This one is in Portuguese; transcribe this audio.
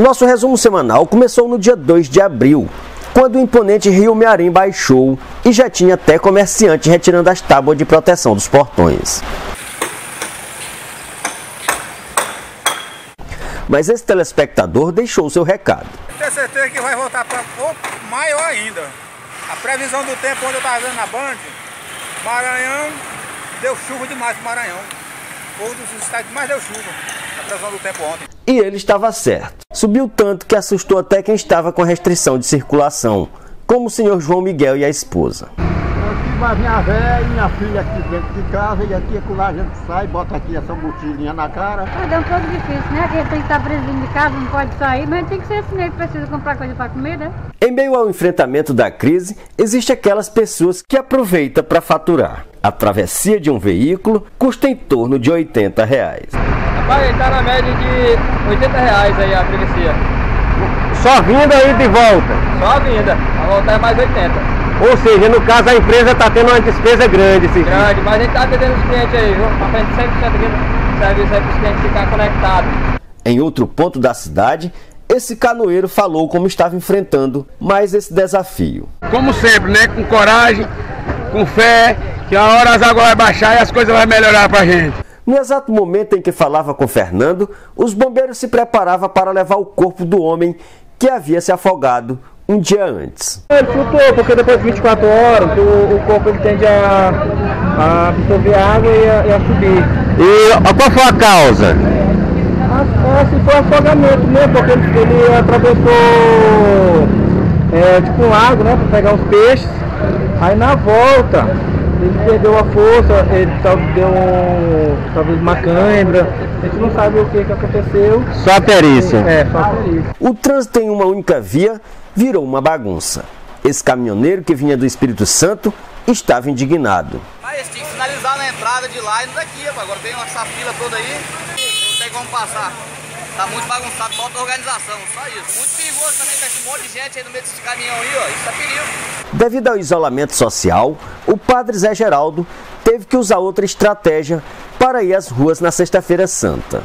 Nosso resumo semanal começou no dia 2 de abril, quando o imponente Rio Mearim baixou e já tinha até comerciante retirando as tábuas de proteção dos portões. Mas esse telespectador deixou seu recado. Tenho certeza que vai voltar para maior ainda. A previsão do tempo, onde eu estava vendo na Band, Maranhão deu chuva demais para Maranhão. Foi dos estados mais deu chuva. A previsão do tempo ontem. E ele estava certo. Subiu tanto que assustou até quem estava com restrição de circulação, como o senhor João Miguel e a esposa. Eu tive a minha velha e minha filha aqui dentro de casa e aqui é lá a gente sai, bota aqui essa mochilinha na cara. Mas é um pouco difícil, né? A gente tem que estar preso de casa, não pode sair, mas tem que ser assim, né? Precisa comprar coisa para comer, né? Em meio ao enfrentamento da crise, existe aquelas pessoas que aproveitam para faturar. A travessia de um veículo custa em torno de 80 reais. Rapaz, tá na média de 80 reais aí a travessia. Só vinda e de volta. Só a vinda, a voltar é mais 80. Ou seja, no caso a empresa está tendo uma despesa grande. Grande, mas a gente tá atendendo os clientes aí, viu? A gente 100% aqui no serviço aí para os clientes ficar conectados. Em outro ponto da cidade, esse canoeiro falou como estava enfrentando mais esse desafio. Como sempre, né? Com coragem, com fé, que a hora as águas vai baixar e as coisas vão melhorar pra gente. No exato momento em que falava com Fernando, os bombeiros se preparavam para levar o corpo do homem que havia se afogado um dia antes. Ele flutuou, porque depois de 24 horas o, o corpo ele tende a, a absorver água e a, e a subir. E qual foi a causa? Ah, Esse foi afogamento mesmo, porque ele, ele atravessou é, tipo um lago, né, para pegar os peixes. Aí na volta ele perdeu a força, ele talvez deu um, talvez uma cãibra. A gente não sabe o que, que aconteceu. Só a perícia. É, só a perícia. O trânsito em uma única via virou uma bagunça. Esse caminhoneiro que vinha do Espírito Santo estava indignado. Mas tinha que finalizar na entrada de lá e daqui. Agora tem essa fila toda aí, não tem como passar. Tá muito bagunçado, falta organização, só isso. Muito perigoso também, com esse monte de gente aí no meio desse caminhão aí, ó. Isso é perigo. Devido ao isolamento social, o padre Zé Geraldo teve que usar outra estratégia para ir às ruas na Sexta-feira Santa.